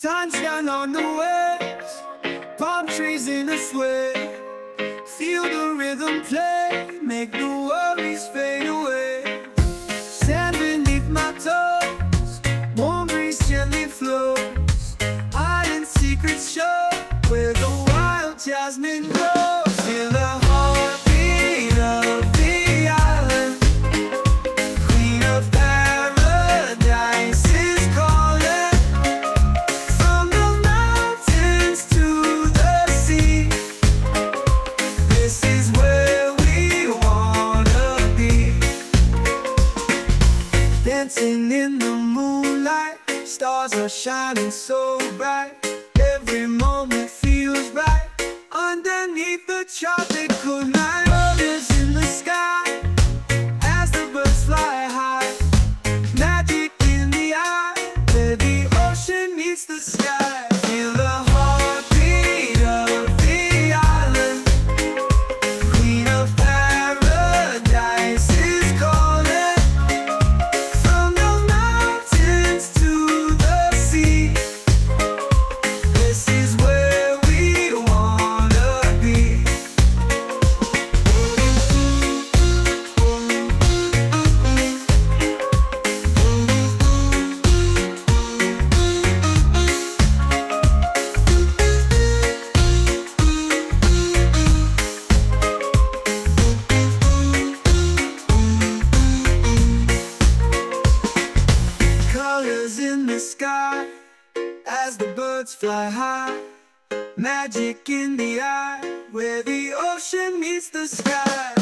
Tanzan on the west, palm trees in the sway. dancing in the moonlight. Stars are shining so bright. Every moment feels right. Underneath the tropical night. as the birds fly high. Magic in the eye, where the ocean meets the sky.